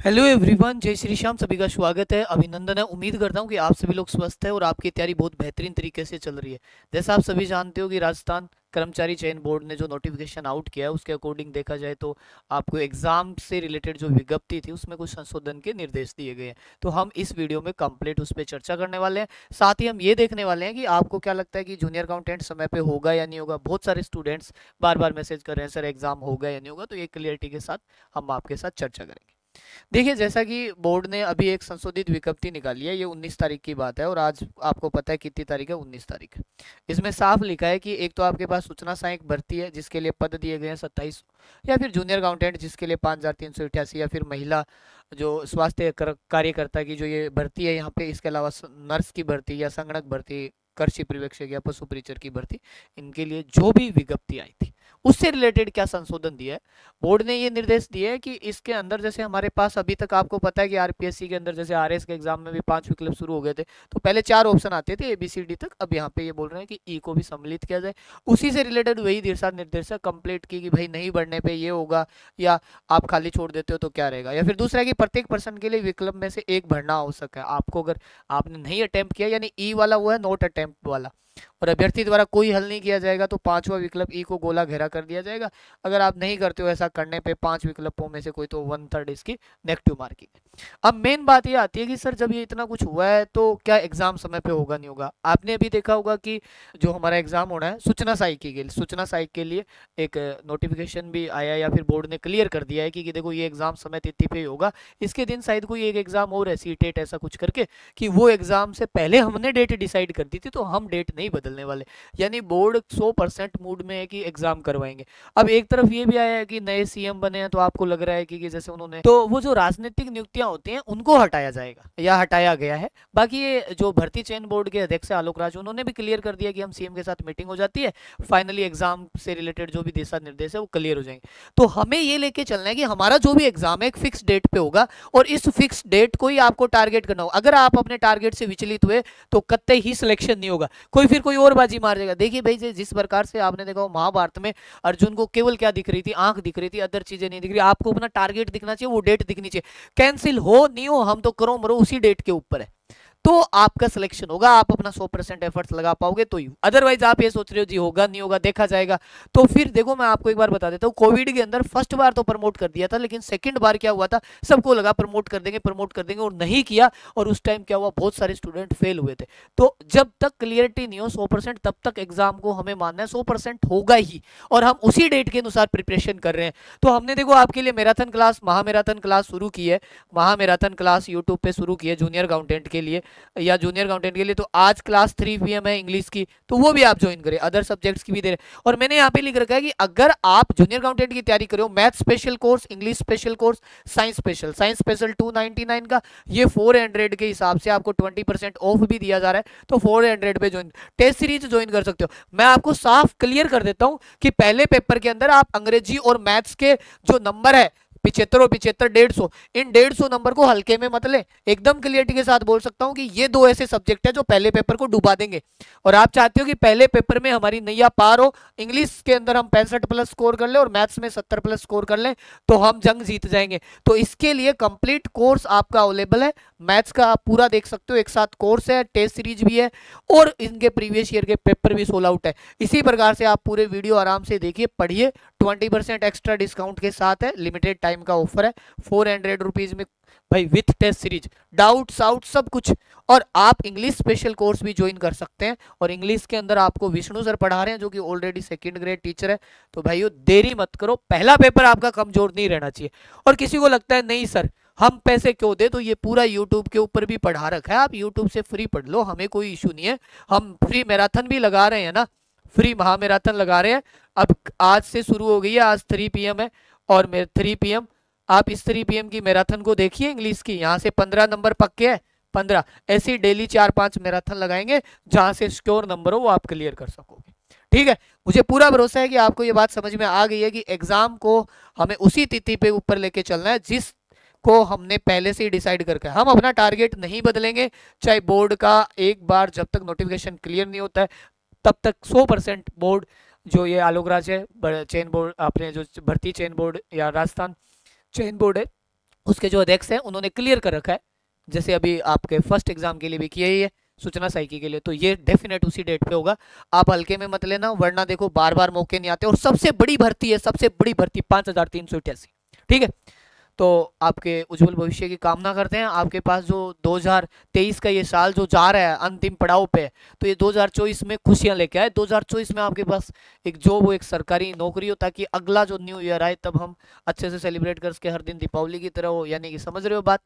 Hello everyone जय श्री श्याम, सभी का स्वागत है। अभिनंदन है। उम्मीद करता हूँ कि आप सभी लोग स्वस्थ हैं और आपकी तैयारी बहुत बेहतरीन तरीके से चल रही है। जैसा आप सभी जानते हो कि राजस्थान कर्मचारी चयन बोर्ड ने जो नोटिफिकेशन आउट किया है, उसके अकॉर्डिंग देखा जाए तो आपको एग्ज़ाम से रिलेटेड जो विज्ञप्ति थी, उसमें कुछ संशोधन के निर्देश दिए गए हैं। तो हम इस वीडियो में कंप्लीट उस पर चर्चा करने वाले हैं। साथ ही हम ये देखने वाले हैं कि आपको क्या लगता है कि जूनियर अकाउंटेंट समय पे होगा या नहीं होगा? बहुत सारे स्टूडेंट्स बार बार मैसेज कर रहे हैं सर एग्ज़ाम होगा या नहीं होगा? तो ये क्लियरिटी के साथ हम आपके साथ चर्चा करेंगे। देखिए, जैसा कि बोर्ड ने अभी एक संशोधित विज्ञप्ति निकाली है, ये 19 तारीख की बात है और आज आपको पता है कितनी तारीख है 19 तारीख। इसमें साफ़ लिखा है कि एक तो आपके पास सूचना सहायक भर्ती है, जिसके लिए पद दिए गए हैं सत्ताईस, या फिर जूनियर अकाउंटेंट, जिसके लिए पाँच हज़ार तीन सौ अठासी या फिर महिला जो स्वास्थ्य कार्यकर्ता की जो ये भर्ती है यहाँ पे, इसके अलावा नर्स की भर्ती या संगणक भर्ती कृषि पर्यवेक्षक या पशु परिचर की भर्ती, इनके लिए जो भी विज्ञप्ति आई थी। उससे रिलेटेड क्या संशोधन दिया है? बोर्ड ने ये निर्देश दिया है कि इसके अंदर जैसे हमारे पास अभी तक आपको पता है कि आरपीएससी के अंदर जैसे आरएस के एग्ज़ाम में भी पाँच विकल्प शुरू हो गए थे तो पहले चार ऑप्शन आते थे एबीसीडी तक। अब यहाँ पे ये बोल रहे हैं कि ई e को भी सम्मिलित किया जाए। उसी से रिलेटेड वही दिशा निर्देश कंप्लीट की कि भाई नहीं बढ़ने पर ये होगा या आप खाली छोड़ देते हो तो क्या रहेगा? या फिर दूसरा कि प्रत्येक पर्सन के लिए विकल्प में से एक भरना आवश्यक है। आपको अगर आपने नहीं अटेम्प्ट किया, यानी ई e वाला वो है नोट अटैम्प्ट वाला। और अभ्यर्थी द्वारा कोई हल नहीं किया जाएगा तो पांचवा विकल्प ई को गोला घेरा कर दिया जाएगा। अगर आप नहीं करते हो ऐसा करने पे पाँच विकल्पों में से कोई तो वन थर्ड इसकी नेगेटिव मार्किंग अब मेन बात ये आती है कि सर जब ये इतना कुछ हुआ है तो क्या एग्ज़ाम समय पे होगा नहीं होगा? आपने अभी देखा होगा कि जो हमारा एग्ज़ाम होना है सूचना सहायक के लिए सूचना सहायक के लिए एक नोटिफिकेशन भी आया या फिर बोर्ड ने क्लियर कर दिया है कि, कि देखो ये एग्ज़ाम समय तिथि पे होगा। इसके दिन शायद कोई एक एग्ज़ाम और है सी ऐसा कुछ करके कि वो एग्ज़ाम से पहले हमने डेट डिसाइड कर दी थी तो हम डेट नहीं बदलने वाले। यानी बोर्ड 100 परसेंट मूड में है कि एग्ज़ाम करवाएँगे। अब एक तरफ़ ये भी आया है कि नए सीएम बने हैं तो आपको लग रहा है कि, कि जैसे उन्होंने तो वो जो राजनीतिक नियुक्तियाँ होती हैं उनको हटाया जाएगा या हटाया गया है। बाकी ये जो भर्ती चयन बोर्ड के अध्यक्ष आलोक राज उन्होंने भी क्लियर कर दिया कि हम सीएम के साथ मीटिंग हो जाती है। फाइनली एग्ज़ाम से रिलेटेड जो भी दिशा निर्देश है वो क्लियर हो जाएँगे। तो हमें ये लेके चलना है कि हमारा जो भी एग्ज़ाम है एक फिक्स डेट पे होगा और इस फिक्स डेट को ही आपको टारगेट करना होगा। अगर आप अपने टारगेट से विचलित हुए तो कत्ते ही सिलेक्शन नहीं होगा। कोई फिर कोई और बाजी मार जाएगा देखिए भाई जिस प्रकार से आपने देखा महाभारत में अर्जुन को केवल क्या दिख रही थी? आँख दिख रही थी, अदर चीज़ें नहीं दिख रही। आपको अपना टारगेट दिखना चाहिए, वो डेट दिखनी चाहिए। कैंसिल हो, नहीं हो, हम तो करो मरो, उसी डेट के ऊपर है। तो आपका सिलेक्शन होगा, आप अपना 100 परसेंट एफर्ट्स लगा पाओगे तो अदरवाइज़ आप ये सोच रहे हो, जी, होगा, नहीं होगा, देखा जाएगा। तो फिर देखो, मैं आपको एक बार बता देता हूँ कोविड के अंदर फ़र्स्ट बार तो प्रमोट कर दिया था, लेकिन सेकंड बार क्या हुआ था, सबको लगा प्रमोट कर देंगे प्रमोट कर देंगे और नहीं किया, और उस टाइम क्या हुआ, बहुत सारे स्टूडेंट फेल हुए थे। तो जब तक क्लियरिटी नहीं हो सौ तब तक एग्ज़ाम को हमें मानना है, सौ होगा ही, और हम उसी डेट के अनुसार प्रिपरेशन कर रहे हैं। तो हमने देखो, आपके लिए मैराथन क्लास महामैराथन क्लास शुरू की है, महामैराथन क्लास यूट्यूब पे शुरू की है जूनियर अकाउंटेंट के लिए। या जूनियर अकाउंटेंट के लिए तो आज क्लास थ्री पी है इंग्लिश की तो वो भी आप ज्वाइन करें अदर सब्जेक्ट्स की भी दे रहे और मैंने यहाँ पे लिख रखा है कि अगर आप जूनियर अकाउंटेंट की तैयारी करो math special course English special course science special science special two का, ये फोर के हिसाब से आपको ट्वेंटी ऑफ़ भी दिया जा रहा है तो फोर पे ज्वाइन टेस्ट सीरीज़ ज्वाइन कर सकते हो। मैं आपको साफ़ क्लियर कर देता हूँ कि पहले पेपर के अंदर आप अंग्रेज़ी और मैथ्स के जो नंबर है पिछहत्तर और पिछहत्तर, डेढ़ सौ। इन डेढ़ सौ नंबर को हल्के में मत ले। एकदम क्लियरिटी के साथ बोल सकता हूँ कि ये दो ऐसे सब्जेक्ट है जो पहले पेपर को डुबा देंगे। और आप चाहते हो कि पहले पेपर में हमारी नैया पार हो इंग्लिश के अंदर हम पैंसठ प्लस स्कोर कर ले और मैथ्स में सत्तर प्लस स्कोर कर लें तो हम जंग जीत जाएँगे। तो इसके लिए कंप्लीट कोर्स आपका अवेलेबल है। मैथ्स का आप पूरा देख सकते हो, एक साथ कोर्स है टेस्ट सीरीज़ भी है, और इनके प्रीवियस ईयर के पेपर भी सोल आउट है। इसी प्रकार से आप पूरे वीडियो आराम से देखिए, पढ़िए ट्वेंटी एक्स्ट्रा डिस्काउंट के साथ है लिमिटेड टाइम का ऑफ़र है फोर हंड्रेड रुपीज़ में भाई with test series doubts out सब कुछ। और आप इंग्लिश स्पेशल कोर्स भी ज्वाइन कर सकते हैं और इंग्लिश के अंदर आपको विष्णु सर पढ़ा रहे हैं, जो कि ऑलरेडी सेकंड ग्रेड टीचर है। तो भाइयों, देरी मत करो, पहला पेपर आपका कमज़ोर नहीं रहना चाहिए। और किसी को लगता है, नहीं सर हम पैसे क्यों दे? तो ये पूरा यूट्यूब के ऊपर भी पढ़ा रखा है। आप यूट्यूब से फ्री पढ़ लो, हमें कोई इशू नहीं है। हम फ्री मैराथन भी लगा रहे हैं ना फ्री महा मैराथन लगा रहे हैं। अब आज से शुरू हो गई है, आज थ्री पी है। और मेरे थ्री पी आप इस थ्री पी की मैराथन को देखिए इंग्लिश की, यहाँ से पंद्रह नंबर पक्के है, पंद्रह। ऐसी डेली चार पाँच मैराथन लगाएँगे, जहाँ से स्कोर नंबर हो, वो आप क्लियर कर सकोगे। ठीक है? मुझे पूरा भरोसा है कि आपको ये बात समझ में आ गई है कि एग्ज़ाम को हमें उसी तिथि पे ऊपर लेके चलना है, जिस को हमने पहले से ही डिसाइड करके। हम अपना टारगेट नहीं बदलेंगे, चाहे बोर्ड का एक बार जब तक नोटिफिकेशन क्लियर नहीं होता है, तब तक 100 परसेंट बोर्ड जो ये आलोकराज है चेन बोर्ड अपने जो भर्ती चेन बोर्ड या राजस्थान चेन बोर्ड है, उसके जो अध्यक्ष हैं, उन्होंने क्लियर कर रखा है। जैसे अभी आपके फ़र्स्ट एग्ज़ाम के लिए भी किया ही है, सूचना साइकी के लिए तो ये डेफिनेट उसी डेट पे होगा। आप हल्के में मत लेना, वरना देखो बार बार मौके नहीं आते, और सबसे बड़ी भर्ती है, सबसे बड़ी भर्ती पाँच ठीक है? तो आपके उज्जवल भविष्य की कामना करते हैं। आपके पास जो 2023 का ये साल जो जा रहा है, अंतिम पड़ाव पे तो ये 2024 में खुशियाँ लेके आए। 2024 में आपके पास एक जॉब हो एक सरकारी नौकरी हो, ताकि अगला जो न्यू ईयर आए, तब हम अच्छे से सेलिब्रेट कर सके, हर दिन दीपावली की तरह हो, यानी कि समझ रहे हो बात?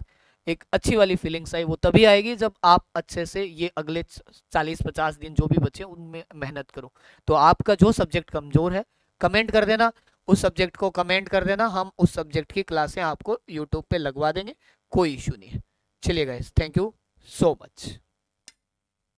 एक अच्छी वाली फीलिंग्स आई, वो तभी आएगी जब आप अच्छे से ये अगले चालीस पचास दिन जो भी बचे, उनमें मेहनत करो। तो आपका जो सब्जेक्ट कमज़ोर है कमेंट कर देना। उस सब्जेक्ट को कमेंट कर देना, हम उस सब्जेक्ट की क्लासें आपको यूट्यूब पे लगवा देंगे, कोई इशू नहीं है। चलिए guys thank you so much